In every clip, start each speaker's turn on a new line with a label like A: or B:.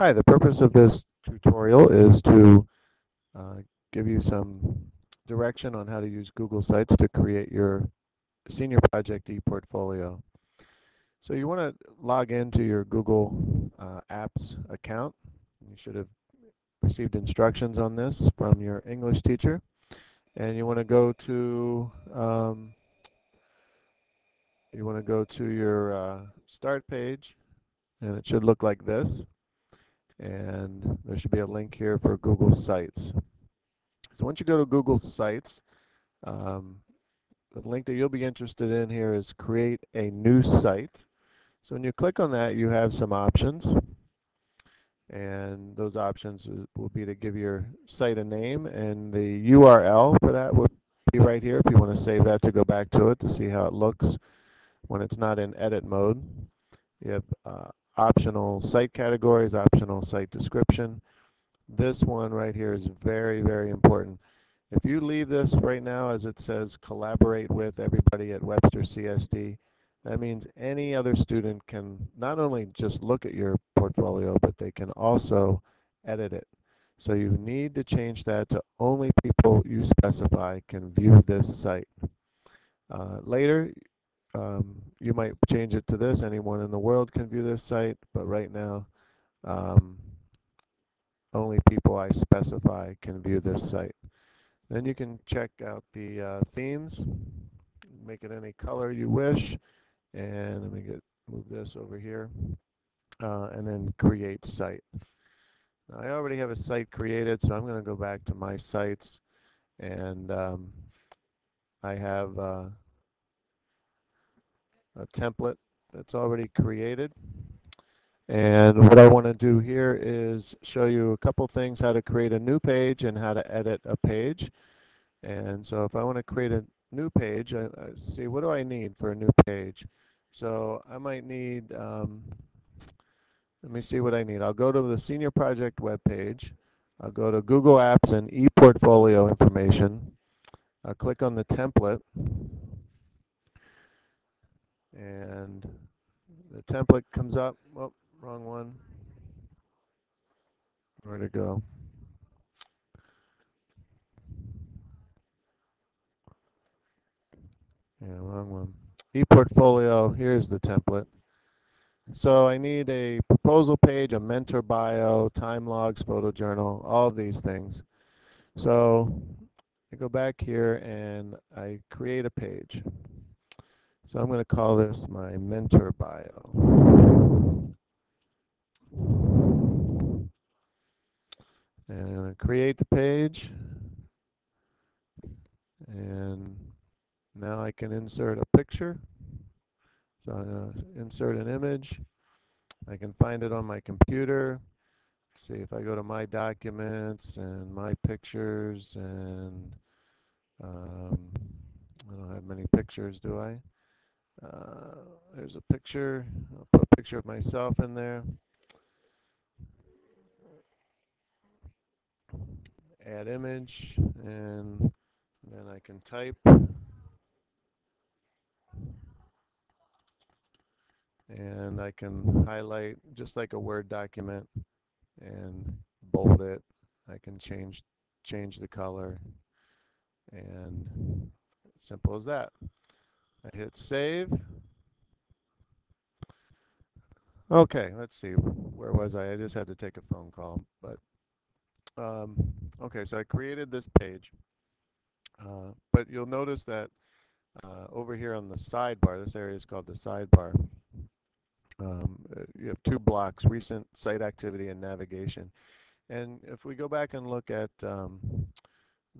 A: Hi, the purpose of this tutorial is to uh, give you some direction on how to use Google Sites to create your senior project e-portfolio. So you want to log into your Google uh, Apps account. You should have received instructions on this from your English teacher. And you want to go to um, you want to go to your uh, start page and it should look like this and there should be a link here for Google Sites. So once you go to Google Sites, um, the link that you'll be interested in here is create a new site. So when you click on that, you have some options. And those options will be to give your site a name and the URL for that would be right here if you want to save that to go back to it to see how it looks when it's not in edit mode. You have uh, optional site categories, optional site description. This one right here is very, very important. If you leave this right now as it says collaborate with everybody at Webster CSD, that means any other student can not only just look at your portfolio, but they can also edit it. So you need to change that to only people you specify can view this site. Uh, later, um, you might change it to this. Anyone in the world can view this site, but right now, um, only people I specify can view this site. Then you can check out the uh, themes, make it any color you wish, and let me get move this over here, uh, and then create site. I already have a site created, so I'm going to go back to my sites, and um, I have uh, a template that's already created. And what I want to do here is show you a couple things, how to create a new page and how to edit a page. And so if I want to create a new page, I, I see what do I need for a new page? So I might need, um, let me see what I need. I'll go to the senior project web page. I'll go to Google Apps and ePortfolio information. I'll click on the template and the template comes up. Oh, wrong one. Where to go? Yeah, wrong one. ePortfolio, here's the template. So I need a proposal page, a mentor bio, time logs, photo journal, all these things. So I go back here and I create a page. So I'm going to call this my mentor bio. And I'm going to create the page. And now I can insert a picture. So I'm going to insert an image. I can find it on my computer. Let's see if I go to my documents and my pictures and um, I don't have many pictures, do I? Uh, there's a picture. I'll put a picture of myself in there. Add image, and then I can type. And I can highlight just like a Word document and bold it. I can change change the color and simple as that. I hit save. Okay, let's see. Where was I? I just had to take a phone call. But um, okay, so I created this page. Uh, but you'll notice that uh, over here on the sidebar, this area is called the sidebar. Um, uh, you have two blocks, recent site activity and navigation. And if we go back and look at um,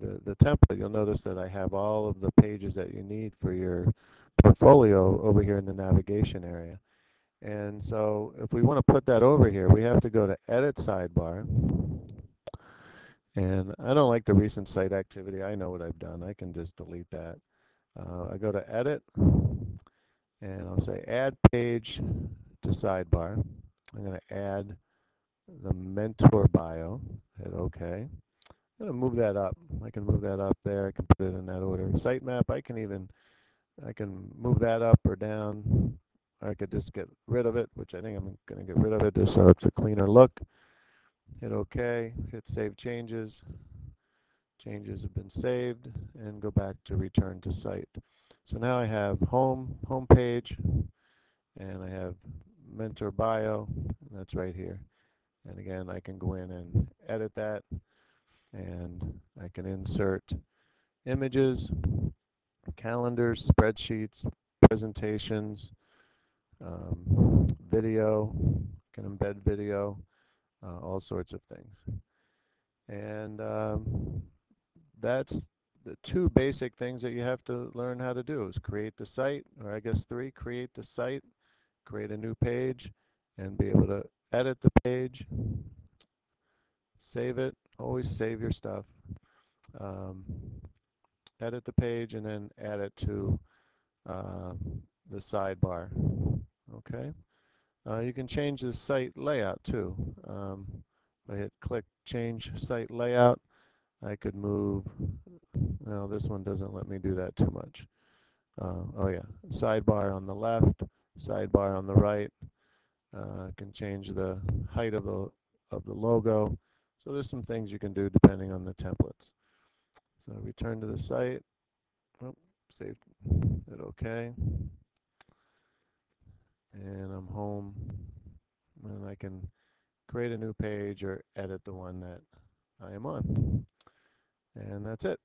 A: the, the template, you'll notice that I have all of the pages that you need for your portfolio over here in the navigation area. And so if we want to put that over here, we have to go to Edit Sidebar. And I don't like the recent site activity. I know what I've done. I can just delete that. Uh, I go to Edit, and I'll say Add Page to Sidebar. I'm going to add the mentor bio. Hit OK. I'm to move that up. I can move that up there. I can put it in that order. Sitemap, I can even, I can move that up or down. I could just get rid of it, which I think I'm going to get rid of it just so it's a cleaner look. hit OK, hit Save Changes. Changes have been saved and go back to Return to Site. So now I have Home, Home Page, and I have Mentor Bio, that's right here. And again, I can go in and edit that, and I can insert images, calendars, spreadsheets, presentations, um, video, can embed video, uh, all sorts of things. And um, that's the two basic things that you have to learn how to do is create the site, or I guess three, create the site, create a new page, and be able to edit the page, save it, always save your stuff, um, edit the page, and then add it to uh, the sidebar. Okay. Uh, you can change the site layout too. Um, I hit click change site layout, I could move, well this one doesn't let me do that too much. Uh, oh yeah, sidebar on the left, sidebar on the right. Uh, can change the height of the of the logo. So there's some things you can do depending on the templates. So return to the site. Oh, save it okay and I'm home and I can create a new page or edit the one that I am on. And that's it.